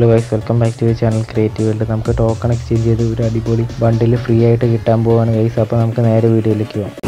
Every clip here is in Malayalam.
Hello guys welcome back to channel creative world നമുക്ക് ടോക്കൺ എക്സ്ചേഞ്ച് ചെയ്ത് ഒരു അടിപൊളി ബണ്ടിൽ ഫ്രീ ആയിട്ട് കിട്ടാൻ പോവാണ് ഗൈസ് അപ്പോൾ നമുക്ക് നേരെ വീഡിയോയിലേക്ക് പോകാം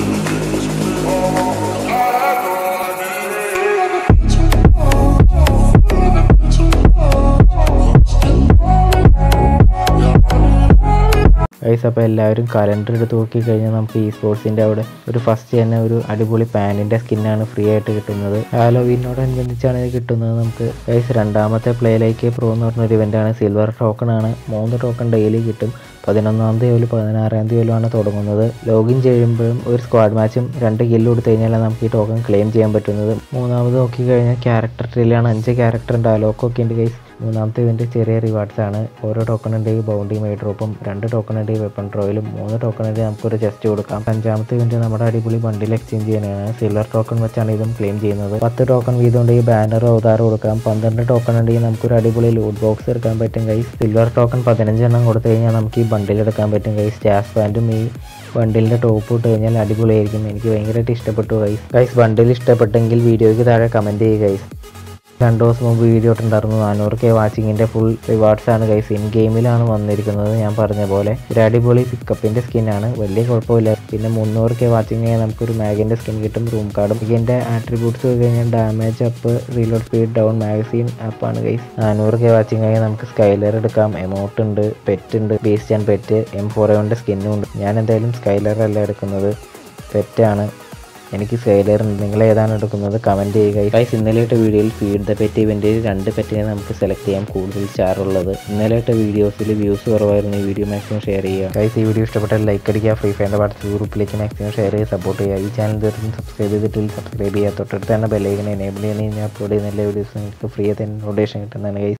ഗൈസ് അപ്പോൾ എല്ലാവരും കലണ്ടർ എടുത്ത് നോക്കി കഴിഞ്ഞാൽ നമുക്ക് ഈ സ്പോർട്സിന്റെ അവിടെ ഒരു ഫസ്റ്റ് തന്നെ ഒരു അടിപൊളി പാന്റിന്റെ സ്കിന്നാണ് ഫ്രീ ആയിട്ട് കിട്ടുന്നത്. ഹാലോവിനോടനുബന്ധിച്ചാണ് ഇത് കിട്ടുന്നത് നമുക്ക്. ഗൈസ് രണ്ടാമത്തെ പ്ലേ ലൈക്ക് പ്രോ എന്ന് പറഞ്ഞൊരു ഇവന്റാണ് സിൽവർ ടോക്കൺ ആണ്. മൂന്ന് ടോക്കൺ ഡെയിലി കിട്ടും. പതിനൊന്നാം തീയതി മുതൽ പതിനാറാം തീയതി മുതലാണ് തുടങ്ങുന്നത്. ലോഗിൻ ചെയ്യുമ്പോഴും ഒരു സ്ക്വാഡ് മാച്ചും രണ്ട് കില്ല് കൊടുത്തു കഴിഞ്ഞാലാണ് നമുക്ക് ഈ ടോക്കൺ ക്ലെയിം ചെയ്യാൻ പറ്റുന്നത്. മൂന്നാമത് നോക്കി കഴിഞ്ഞാൽ ക്യാരക്ടർ ട്രില്ലാണ് അഞ്ച് ക്യാരക്ടർ അലോക്കൊക്കെ ഉണ്ട് ഗൈസ് മൂന്നാമത്തെ ഇതിന്റെ ചെറിയ റിവാർഡ്സ് ആണ്. ഓരോ ടോക്കണിന്റെയും ബൗണ്ടി മൈ ഡ്രോപ്പും രണ്ട് ടോക്കണിന്റെ വെപ്പൺ ഡ്രോയിലും മൂന്ന് ടോക്കണിന്റെ നമുക്കൊരു ചെസ്റ്റ് കൊടുക്കാം. അഞ്ചാമത്തെ ഇതിന്റെ നമ്മുടെ അടിപൊളി ബണ്ടിൽ എക്സ്ചേഞ്ച് ചെയ്യാനാണ് സിൽവർ ടോക്കൺ വെച്ചാണ് ഇതും ക്ലെയിം ചെയ്യുന്നത്. പത്ത് ടോക്കൺ വീതമുണ്ട്. ഈ ബാനർ അവതാരം കൊടുക്കാം. പന്ത്രണ്ട് ടോക്കൺ ഉണ്ടെങ്കിൽ നമുക്കൊരു അടിപൊളി ലൂട്ട് ബോക്സ് എടുക്കാൻ പറ്റും കൈ സിൽവർ ടോക്കൺ പതിനഞ്ചെണ്ണം കൊടുത്തു കഴിഞ്ഞാൽ നമുക്ക് ഈ ബണ്ടിൽ എടുക്കാൻ പറ്റും കൈ സ്റ്റാഫ് പാന്റും ഈ ബണ്ടിലിന്റെ ടോപ്പ് ഇട്ട് കഴിഞ്ഞാൽ അടിപൊളിയായിരിക്കും. എനിക്ക് ഭയങ്കരമായിട്ട് ഇഷ്ടപ്പെട്ടു ഗൈസ് ഗൈസ് ബണ്ടിൽ ഇഷ്ടപ്പെട്ടെങ്കിൽ വീഡിയോയ്ക്ക് താഴെ കമന്റ് ചെയ്യുക ഗൈസ് രണ്ട് ദിവസം മുമ്പ് വീഡിയോ ഇട്ടുണ്ടായിരുന്നു നാനൂറ് കെ വാച്ചിങ്ങിന്റെ ഫുൾ റിവാർഡ്സ് ആണ് ഗൈസ് ഇൻ ഗെയിമിലാണ് വന്നിരിക്കുന്നത് ഞാൻ പറഞ്ഞ പോലെ. ഒരു അടിപൊളി പിക്കപ്പിന്റെ സ്കിന്നാണ് വലിയ കുഴപ്പമില്ല. പിന്നെ മുന്നൂറ് കെ വാച്ചിങ് നമുക്കൊരു മാഗിന്റെ സ്കിൻ കിട്ടും. റൂം കാർഡും ഇതിന്റെ ആട്രിബ്യൂട്ട്സ് കഴിഞ്ഞാൽ damage up reload speed down magazine ആപ്പാണ് ഗൈസ് നാനൂറ് കെ വാച്ചിങ് കഴിഞ്ഞാൽ നമുക്ക് സ്കൈലർ എടുക്കാം. എമൗണ്ട് ഉണ്ട് പെറ്റ് ഉണ്ട് ബേസ് ചെയ്യാൻ പെറ്റ് എം ഫോർ എവന്റെ സ്കിന്നും ഉണ്ട്. ഞാൻ എന്തായാലും സ്കൈലർ അല്ല എടുക്കുന്നത്. പെറ്റാണ് എനിക്ക് ഫെയിലിയർ ഉണ്ട്. നിങ്ങൾ ഏതാണ് എടുക്കുന്നത്? കമന്റ് ചെയ്യുക. ഗൈസ് ഇന്നലെയിട്ട വീഡിയോയിൽ ഫീഡ് ദ പെറ്റ് ഇവന്റിൽ രണ്ട് പെറ്റിനെ നമുക്ക് സെലക്ട് ചെയ്യാം കൂടുതൽ ചാറുള്ളത് ഇന്നലെയിട്ട വീഡിയോസിൽ വ്യൂസ് കുറവായിരുന്നു. ഈ വീഡിയോ മാക്സിമം ഷെയർ ചെയ്യുക. ഗൈസ് ഈ വീഡിയോ ഇഷ്ടപ്പെട്ടാൽ ലൈക്ക് അടിക്കുക. ഫ്രീ ഫയറിന്റെ വാട്സപ്പ് ഗ്രൂപ്പിലേക്ക് മാക്സിമം ഷെയർ ചെയ്ത് സപ്പോർട്ട് ചെയ്യുക. ഈ ചാനൽ തീർച്ചയായും സബ്സ്ക്രൈബ് ചെയ്തിട്ടില്ല. സബ്സ്ക്രൈബ് ചെയ്യുക. തൊട്ടടുത്ത് തന്നെ ബെല്ലൈക്കനെ എനേബിൾ ചെയ്യണമെങ്കിൽ ഞാൻ അപ്ലോഡ് ചെയ്യുന്ന എല്ലാ വീഡിയോസും നിങ്ങൾക്ക് ഫ്രീ ആയിട്ട് നോട്ടേഷൻ കിട്ടുന്നതാണ്. ഗൈസ്